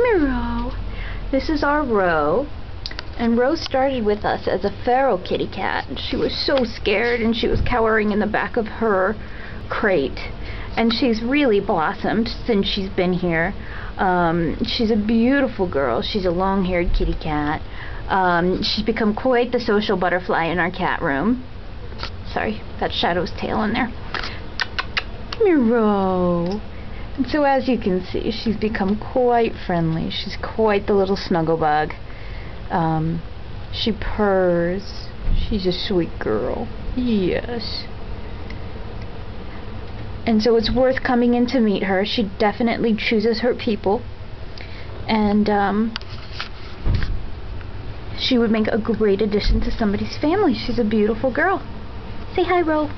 Come here, Roe. This is our Roe. And Rose started with us as a feral kitty cat. She was so scared and she was cowering in the back of her crate. And she's really blossomed since she's been here. Um, she's a beautiful girl. She's a long-haired kitty cat. Um, she's become quite the social butterfly in our cat room. Sorry, that Shadow's tail in there. Come here, Roe. So as you can see, she's become quite friendly. She's quite the little snuggle bug. Um, she purrs. She's a sweet girl. Yes. And so it's worth coming in to meet her. She definitely chooses her people. And, um, she would make a great addition to somebody's family. She's a beautiful girl. Say hi, Roe.